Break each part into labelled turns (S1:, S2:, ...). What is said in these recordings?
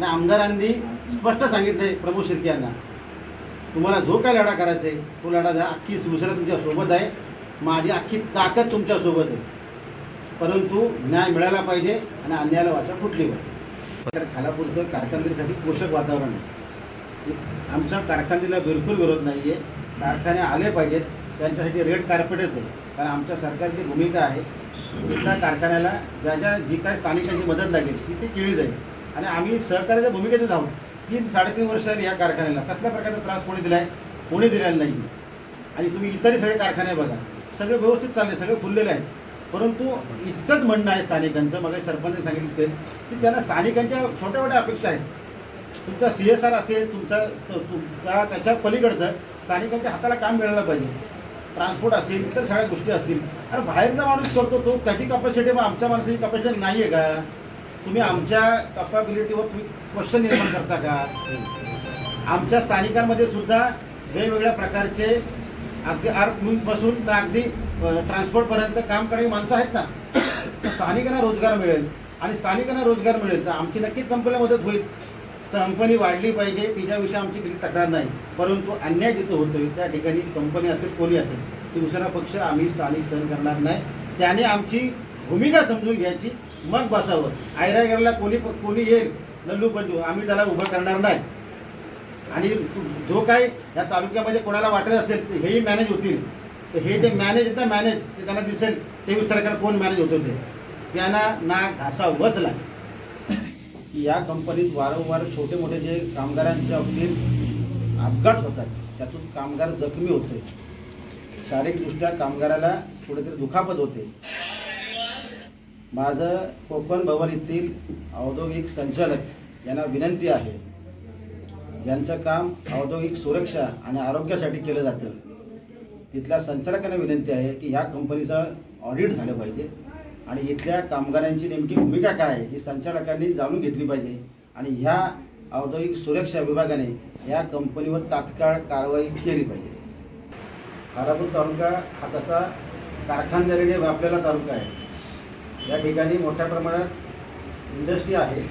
S1: आणि आमदारांनी स्पष्ट सांगितले प्रभू शिर्के यांना. तुम्हाला जो काय लढा करायचा आहे तो लढा द्या अख्खी शिवसेना तुमच्यासोबत आहे माझी अख्खी ताकद तुमच्यासोबत आहे. परंतु न्याय मिळाला पाहिजे आणि अन्यायाला वाचा फुटली पाहिजे तर खालापूरचं कारखानदारीसाठी पोषक वातावरण आहे. आमच्या कारखान्याला बिलकुल विरोध नाही आहे कारखाने आले पाहिजेत त्यांच्यासाठी रेड कार्पेटच आहे. कारण आमच्या सरकारची भूमिका आहे त्या कारखान्याला ज्या ज्या जी काय स्थानिकांची मदत लागेल ती ती केली जाईल. आणि आम्ही सहकार्याच्या भूमिकेत आहोत तीन साडेतीन वर्ष या कारखान्याला. कसल्या प्रकारचा त्रास कोणी दिला आहे कोणी दिलेला नाही. आणि तुम्ही इतरही सगळे कारखाने बघा. सगळे व्यवस्थित चालले सगळे फुललेले आहेत. परंतु इतकंच म्हणणं आहे स्थानिकांचं मग सरपंच सांगितलं ते की त्यांना स्थानिकांच्या छोट्या मोठ्या अपेक्षा आहेत. तुमचा सी एस आर असेल तुमचा तुमचा त्याच्या पलीकडचं स्थानिकांच्या हाताला काम मिळालं पाहिजे. ट्रान्सपोर्ट असेल इतर सगळ्या गोष्टी असतील. आणि बाहेरचा माणूस करतो तो त्याची कपॅसिटी मग आमच्या माणसाची कपॅसिटी नाही आहे का? तुम्ही आमच्या कपॅबिलिटीवर तुम्ही क्वेश्चन निर्माण करता का? आमच्या स्थानिकांमध्ये सुद्धा वेगवेगळ्या प्रकारचे अगदी पासून तर अगदी ट्रान्सपोर्टपर्यंत काम करणारी माणसं आहेत ना तर स्थानिकांना रोजगार मिळेल. आणि स्थानिकांना रोजगार मिळेल तर आमची नक्कीच कंपनीला मदत होईल. कंपनी वाढली पाहिजे तिच्याविषयी आमची काही तक्रार नाही. परंतु अन्याय जिथं होतोय त्या ठिकाणी कंपनी असेल कोणी असेल शिवसेना पक्ष आम्ही स्थानिक सहन करणार नाही. त्याने आमची भूमिका समजून घ्यायची. मग बसावं. आयरागरला कोणी कोणी येईल लल्लू पंजू आम्ही त्याला उभं करणार नाही. आणि जो काय या तालुक्यामध्ये कोणाला वाटत असेल तर हेही मॅनेज होतील. तर हे जे मॅनेज आहेत ना मॅनेज ते त्यांना दिसेल. ते विचार कोण मॅनेज होत ते. त्यांना ना घासावंच लागेल. की या कंपनीत वारंवार छोटे मोठे जे कामगारांच्या बाबतीत अपघात होतात त्यातून कामगार जखमी होतोय. शारीरिकदृष्ट्या कामगाराला कुठेतरी दुखापत होते. माझं कोकण भवन येथील औद्योगिक संचालक यांना विनंती आहे. ज्यांचं काम औद्योगिक सुरक्षा आणि आरोग्यासाठी केलं जातं. तिथल्या संचालकांना विनंती आहे की या कंपनीचं ऑडिट झालं पाहिजे आणि इथल्या कामगारांची नेमकी भूमिका काय आहे ही संचालकांनी जाणून घेतली पाहिजे आणि ह्या औद्योगिक सुरक्षा विभागाने या कंपनीवर तात्काळ कारवाई केली पाहिजे. खारापूर तालुका हा तसा कारखानदारीने व्यापलेला तालुका आहे. या ठिकाणी मोठ्या प्रमाणात इंडस्ट्री आहे.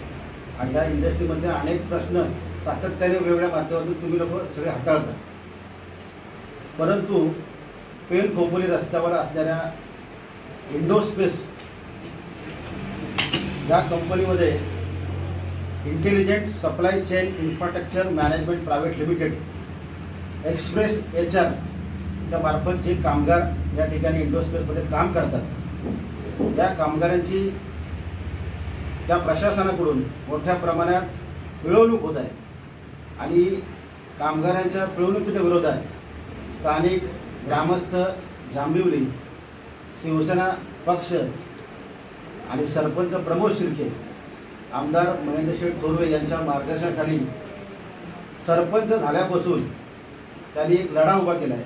S1: आणि या इंडस्ट्रीमध्ये अनेक प्रश्न सातत्याने वेगवेगळ्या माध्यमातून तुम्ही लोक सगळे हाताळता परंतु पेन खोपोली रस्त्यावर असणाऱ्या इंडोस्पेस या कंपनीमध्ये intelligent supply chain infrastructure management private limited express H आरच्या मार्फत जे कामगार या ठिकाणी इंडोस्पेसमध्ये काम करतात त्या कामगारांची त्या प्रशासनाकडून मोठ्या प्रमाणात पिळवणूक होत आहे. आणि कामगारांच्या पिळवणुकीच्या विरोधात स्थानिक ग्रामस्थ जांभिवली शिवसेना पक्ष आणि सरपंच प्रमोद शिर्के आमदार महेंद्र शेठ थोरवे यांच्या मार्गदर्शनाखाली सरपंच झाल्यापासून त्यांनी एक लढा उभा केला आहे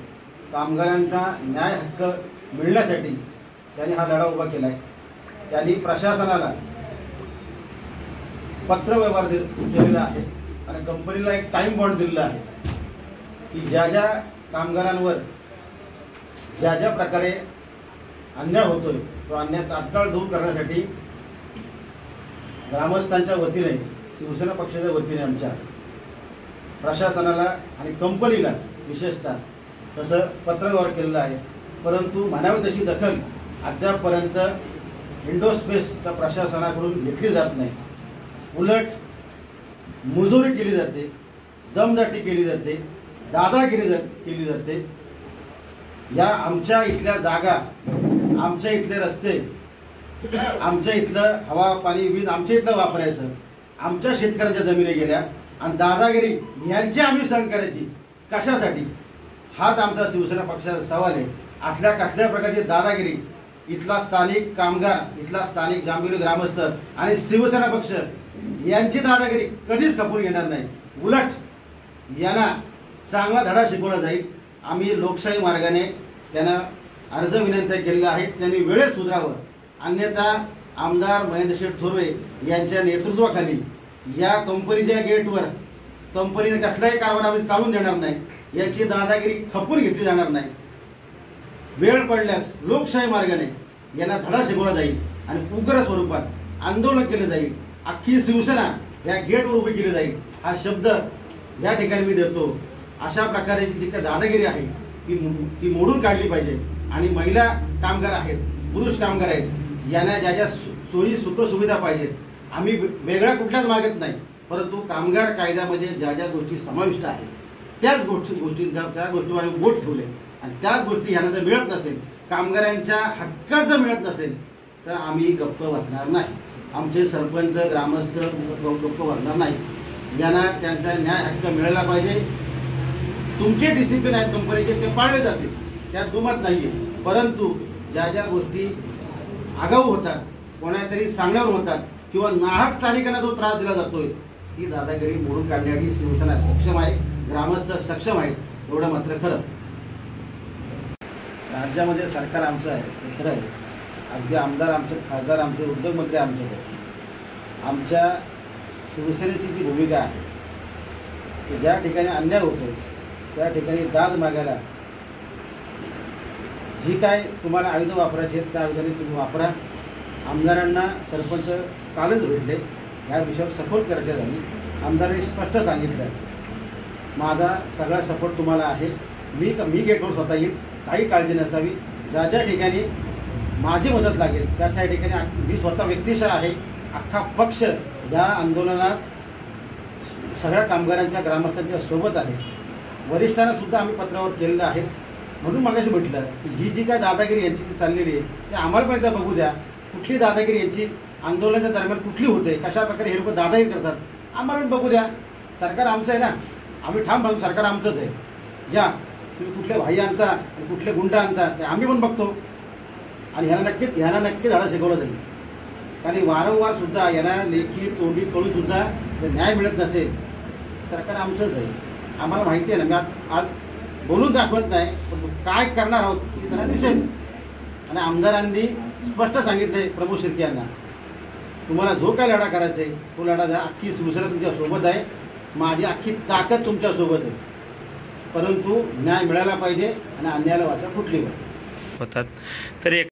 S1: कामगारांचा न्याय हक्क मिळण्यासाठी त्यांनी हा लढा उभा केला आहे त्यांनी प्रशासनाला पत्रव्यवहार दि केलेला आहे आणि कंपनीला एक टाईम बॉन्ड दिलेला आहे की ज्या ज्या कामगारांवर ज्या ज्या प्रकारे अन्याय होतोय तो अन्याय तात्काळ दूर करण्यासाठी ग्रामस्थांच्या वतीने शिवसेना पक्षाच्या वतीने आमच्या प्रशासनाला आणि कंपनीला विशेषतः तसं पत्रव्यवहार केलेला आहे. परंतु म्हणावी तशी दखल अद्यापपर्यंत इंडोस्पेसच्या प्रशासनाकडून घेतली जात नाही. उलट मजुरी केली जाते दमदाटी केली जाते दादागिरी जा- केली जाते. या आमच्या इथल्या जागा आमच्या इथले रस्ते आमच्या इथलं हवा पाणी वीज आमच्या इथलं वापरायचं आमच्या शेतकऱ्यांच्या जमिनी गेल्या आणि दादागिरी यांची आम्ही सहन करायची. कशासाठी? हाच आमचा शिवसेना पक्षाचा सवाल आहे. असल्या कसल्या प्रकारची दादागिरी इथला स्थानिक कामगार इथला स्थानिक जांभिवली ग्रामस्थ आणि शिवसेना पक्ष यांची दादागिरी कधीच खपून घेणार नाही. उलट यांना चांगला धडा शिकवला जाईल. आम्ही लोकशाही मार्गाने त्यांना अर्ज विनंत्या केलेल्या आहेत त्यांनी वेळेत सुधारावं. अन्यथा आमदार महेंद्र शेठ थोरवे यांच्या नेतृत्वाखाली या कंपनीच्या गेटवर कंपनीने कसलाही कारभार आम्ही चालून देणार नाही. याची दादागिरी खपून घेतली जाणार नाही. वेळ पडल्यास लोकशाही मार्गाने यांना धडा शिकवला जाईल आणि उग्र स्वरूपात आंदोलन केलं जाईल. अख्खी शिवसेना या गेटवर उभी केली जाईल हा शब्द या ठिकाणी मी देतो. अशा प्रकारे जी काही दादागिरी आहे ती ती मोडून काढली पाहिजे. आणि महिला कामगार आहेत पुरुष कामगार आहेत यांना ज्या ज्या सु- सोयी सुखसुविधा पाहिजेत आम्ही वे- वेगळ्या कुठल्याच मागत नाही. परंतु कामगार कायद्यामध्ये ज्या ज्या गोष्टी समाविष्ट आहेत त्याच गोष्टी गोष्टींचा त्या गोष्टीवर आम्ही बोट ठेवले आणि त्याच गोष्टी ह्यांना जर मिळत नसेल कामगारांच्या हक्काचं मिळत नसेल तर आम्ही गप्प बसणार नाही. आमचे सरपंच ग्रामस्थ गप्प बसणार नाही. ज्यांना त्यांचा न्याय हक्क मिळाला पाहिजे तुमचे डिसिप्लिन आहेत कंपनीचे ते पाळले जातील. त्यात दुमत नाहीये. परंतु ज्या ज्या गोष्टी आगाऊ होतात कोणातरी सांगण्यावर होतात किंवा नाहक स्थानिकांना जो त्रास दिला जातोय ती दादागिरी मोडून काढण्यासाठी शिवसेना सक्षम आहे. ग्रामस्थ सक्षम आहेत एवढं मात्र खरं. राज्यामध्ये सरकार आमचं आहे हे खरं आहे. अगदी आमदार आमचे खासदार आमचे उद्योगमंत्री आमचे आहेत. आमच्या शिवसेनेची जी भूमिका आहे की ज्या ठिकाणी अन्याय होतो त्या ठिकाणी दाद मागायला जी काय तुम्हाला आयुधं वापरायची आहेत त्या आयुधाने तुम्ही वापरा. आमदारांना सरपंच कालच भेटले या विषयावर सखोल चर्चा झाली. आमदारांनी स्पष्ट सांगितलं. माझा सगळा सपोर्ट तुम्हाला आहे. मी मी गेटवर स्वतः येईल. काही काळजी नसावी. ज्या ज्या ठिकाणी माझी मदत लागेल त्या त्या ठिकाणी मी स्वतः व्यक्तिशः आहे. अख्खा पक्ष या आंदोलनात सगळ्या कामगारांच्या ग्रामस्थांच्या सोबत आहे. वरिष्ठांना सुद्धा आम्ही पत्रावर केलेलं आहे. म्हणून मगाशी म्हटलं की ही जी काय दादागिरी यांची ती चाललेली आहे ते आम्हाला पण एकदा बघू द्या. कुठली दादागिरी यांची आंदोलनाच्या दरम्यान कुठली होते कशा प्रकारे हे लोक दादागिरी करतात आम्हाला पण बघू द्या. सरकार आमचं आहे ना. आम्ही ठाम पाहून सरकार आमचंच आहे. या तुम्ही कुठले भाई आणता आणि कुठले गुंड आणता ते आम्ही पण बघतो. आणि ह्याला नक्कीच ह्याला नक्की धडा शिकवलं जाईल. कारण वारंवार सुद्धा यांना लेखी तोंडी कळून सुद्धा जर न्याय मिळत नसेल सरकार आमचंच आहे. आम्हाला माहिती आहे ना मी आज- बोलून दाखवत नाही पण काय करणार आहोत हे त्यांना दिसेल. आणि आमदारांनी स्पष्ट सांगितलंय प्रभू शिर्के यांना. तुम्हाला जो काय लढा करायचा आहे तो लढा द्या. अख्खी शिवसेना तुमच्यासोबत आहे. माझी अख्खी ताकद तुमच्यासोबत आहे. परंतु न्याय मिळाला पाहिजे आणि अन्यायाला वाचा फुटली पाहिजे
S2: होतात. तर एक